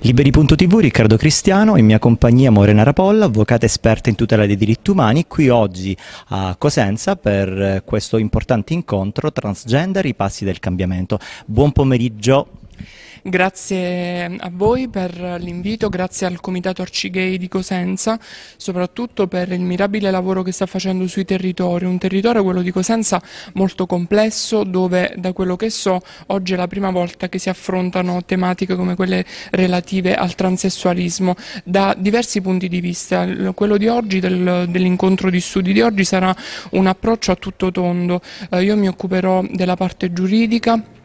Liberi.tv, Riccardo Cristiano, in mia compagnia Morena Rapolla, avvocata esperta in tutela dei diritti umani, qui oggi a Cosenza per questo importante incontro Transgender, i passi del cambiamento. Buon pomeriggio Grazie a voi per l'invito, grazie al Comitato Arcigay di Cosenza, soprattutto per il mirabile lavoro che sta facendo sui territori, un territorio, quello di Cosenza, molto complesso, dove da quello che so oggi è la prima volta che si affrontano tematiche come quelle relative al transessualismo da diversi punti di vista. Quello di oggi, del, dell'incontro di studi di oggi, sarà un approccio a tutto tondo. Eh, io mi occuperò della parte giuridica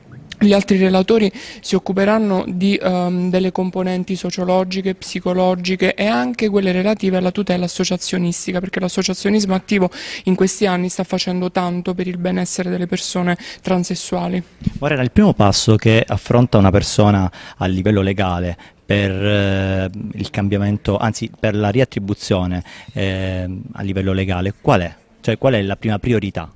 gli altri relatori si occuperanno di, um, delle componenti sociologiche, psicologiche e anche quelle relative alla tutela associazionistica, perché l'associazionismo attivo in questi anni sta facendo tanto per il benessere delle persone transessuali. Morena, il primo passo che affronta una persona a livello legale per eh, il cambiamento, anzi per la riattribuzione eh, a livello legale, qual è? Cioè qual è la prima priorità?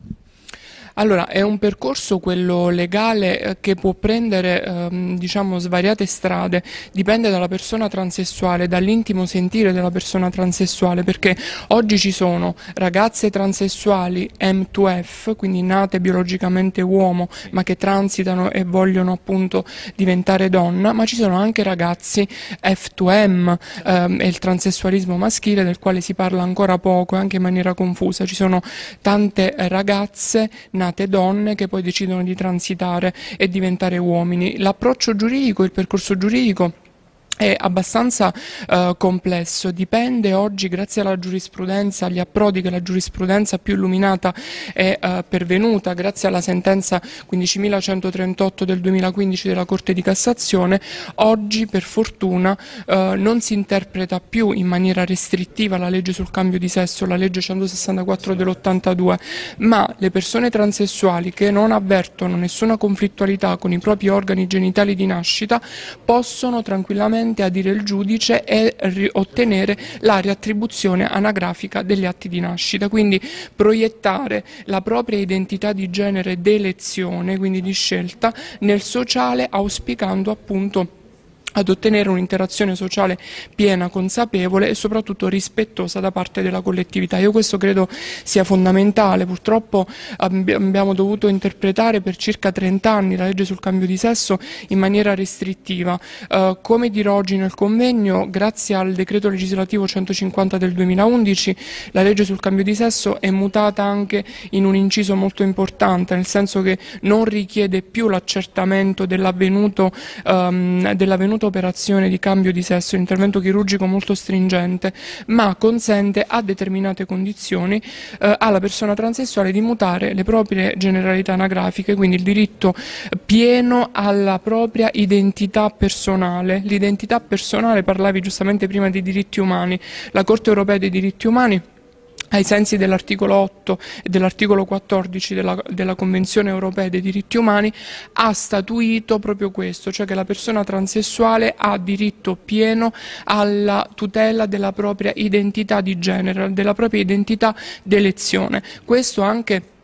Allora, è un percorso quello legale eh, che può prendere ehm, diciamo svariate strade, dipende dalla persona transessuale, dall'intimo sentire della persona transessuale, perché oggi ci sono ragazze transessuali M2F, quindi nate biologicamente uomo, ma che transitano e vogliono appunto diventare donna, ma ci sono anche ragazzi F2M, ehm, è il transessualismo maschile del quale si parla ancora poco, anche in maniera confusa. Ci sono tante ragazze nate nate donne che poi decidono di transitare e diventare uomini. L'approccio giuridico, il percorso giuridico è abbastanza uh, complesso, dipende oggi grazie alla giurisprudenza, agli approdi che la giurisprudenza più illuminata è uh, pervenuta, grazie alla sentenza 15.138 del 2015 della Corte di Cassazione, oggi per fortuna uh, non si interpreta più in maniera restrittiva la legge sul cambio di sesso, la legge 164 dell'82, ma le persone transessuali che non avvertono nessuna conflittualità con i propri organi genitali di nascita possono tranquillamente direttamente a dire il giudice e ottenere la riattribuzione anagrafica degli atti di nascita, quindi proiettare la propria identità di genere d'elezione, quindi di scelta, nel sociale auspicando appunto ad ottenere un'interazione sociale piena, consapevole e soprattutto rispettosa da parte della collettività. Io questo credo sia fondamentale, purtroppo abbiamo dovuto interpretare per circa 30 anni la legge sul cambio di sesso in maniera restrittiva. Uh, come dirò oggi nel convegno, grazie al decreto legislativo 150 del 2011, la legge sul cambio di sesso è mutata anche in un inciso molto importante, nel senso che non richiede più l'accertamento dell'avvenuto um, dell'avvenuto operazione di cambio di sesso, un intervento chirurgico molto stringente, ma consente a determinate condizioni eh, alla persona transessuale di mutare le proprie generalità anagrafiche, quindi il diritto pieno alla propria identità personale. L'identità personale, parlavi giustamente prima di diritti umani, la Corte europea dei diritti umani ai sensi dell'articolo 8 e dell'articolo 14 della, della, Convenzione europea dei diritti umani, ha statuito proprio questo, cioè che la persona transessuale ha diritto pieno alla tutela della propria identità di genere, della propria identità d'elezione. Questo anche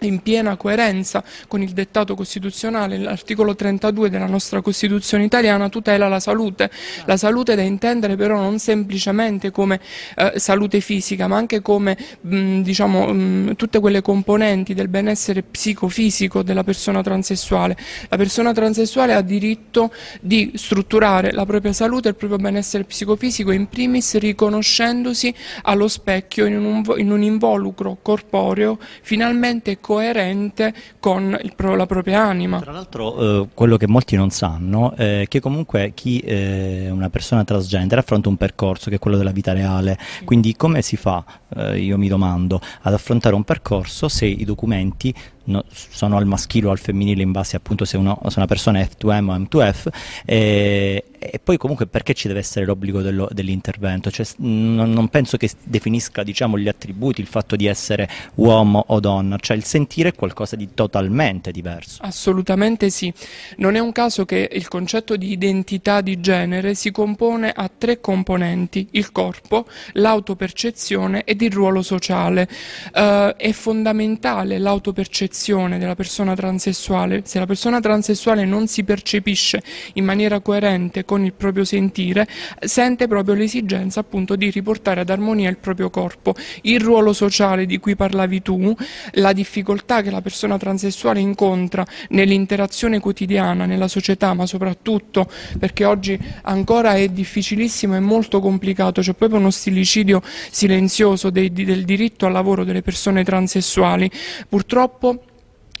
in piena coerenza con il dettato costituzionale, l'articolo 32 della nostra Costituzione italiana tutela la salute, la salute da intendere però non semplicemente come eh, salute fisica ma anche come mh, diciamo, mh, tutte quelle componenti del benessere psicofisico della persona transessuale. La persona transessuale ha diritto di strutturare la propria salute e il proprio benessere psicofisico in primis riconoscendosi allo specchio in un, in un involucro corporeo finalmente coerente con il, la propria anima. Tra l'altro eh, quello che molti non sanno è che comunque chi è eh, una persona transgender affronta un percorso che è quello della vita reale, quindi come si fa, eh, io mi domando, ad affrontare un percorso se i documenti no, sono al maschile o al femminile in base appunto se, uno, se una persona è F2M o M2F e, e poi comunque perché ci deve essere l'obbligo dell'intervento? Cioè, non, non, penso che definisca diciamo, gli attributi, il fatto di essere uomo o donna, cioè il sentire è qualcosa di totalmente diverso. Assolutamente sì. Non è un caso che il concetto di identità di genere si compone a tre componenti, il corpo, l'autopercezione ed il ruolo sociale. Uh, è fondamentale l'autopercezione percezione della persona transessuale, se la persona transessuale non si percepisce in maniera coerente con il proprio sentire, sente proprio l'esigenza appunto di riportare ad armonia il proprio corpo. Il ruolo sociale di cui parlavi tu, la difficoltà che la persona transessuale incontra nell'interazione quotidiana, nella società, ma soprattutto perché oggi ancora è difficilissimo e molto complicato, c'è proprio uno stilicidio silenzioso dei, del diritto al lavoro delle persone transessuali. Purtroppo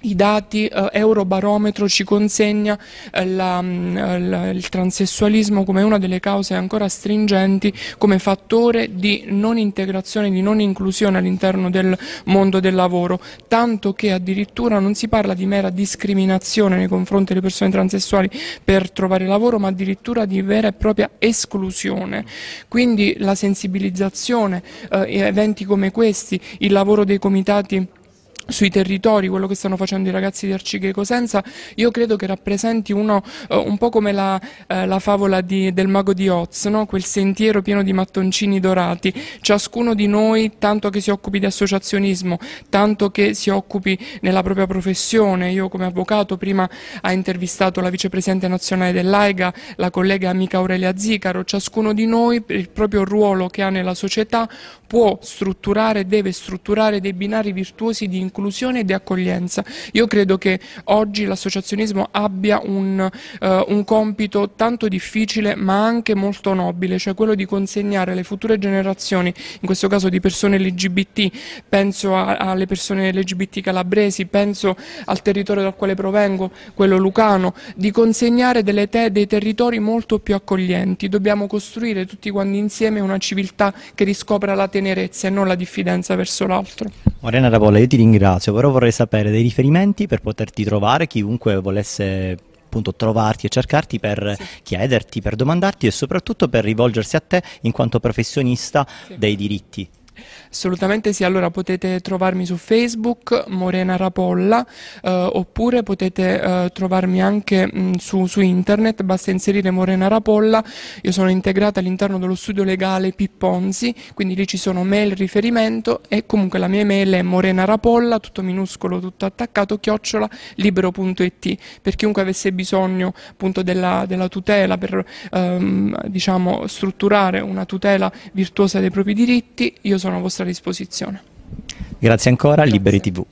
i dati eh, Eurobarometro ci consegna eh, la, mm, la, il transessualismo come una delle cause ancora stringenti come fattore di non integrazione, di non inclusione all'interno del mondo del lavoro, tanto che addirittura non si parla di mera discriminazione nei confronti delle persone transessuali per trovare lavoro, ma addirittura di vera e propria esclusione. Quindi la sensibilizzazione, eh, eventi come questi, il lavoro dei comitati sui territori, quello che stanno facendo i ragazzi di Arcighe Cosenza, io credo che rappresenti uno, uh, un po' come la, uh, la favola di, del mago di Oz, no? quel sentiero pieno di mattoncini dorati. Ciascuno di noi, tanto che si occupi di associazionismo, tanto che si occupi nella propria professione, io come avvocato prima ha intervistato la vicepresidente nazionale dell'AIGA, la collega amica Aurelia Zicaro, ciascuno di noi per il proprio ruolo che ha nella società può strutturare, deve strutturare dei binari virtuosi di inclusione e di accoglienza. Io credo che oggi l'associazionismo abbia un, uh, un compito tanto difficile ma anche molto nobile, cioè quello di consegnare alle future generazioni, in questo caso di persone LGBT, penso a, alle persone LGBT calabresi, penso al territorio dal quale provengo, quello lucano, di consegnare te dei territori molto più accoglienti. Dobbiamo costruire tutti quanti insieme una civiltà che riscopra la tenerezza e non la diffidenza verso l'altro. Morena Rapolla, io ti ringrazio, però vorrei sapere dei riferimenti per poterti trovare, chiunque volesse appunto trovarti e cercarti per sì. chiederti, per domandarti e soprattutto per rivolgersi a te in quanto professionista sì. dei diritti. Assolutamente sì, allora potete trovarmi su Facebook, Morena Rapolla, eh, oppure potete eh, trovarmi anche mh, su, su, internet, basta inserire Morena Rapolla, io sono integrata all'interno dello studio legale Pipponzi, quindi lì ci sono mail riferimento e comunque la mia email è morenarapolla, tutto minuscolo, tutto attaccato, chiocciola, libero.it, per chiunque avesse bisogno appunto della, della tutela, per ehm, diciamo strutturare una tutela virtuosa dei propri diritti, io sono a vostra disposizione. Grazie ancora, Grazie. Liberi TV.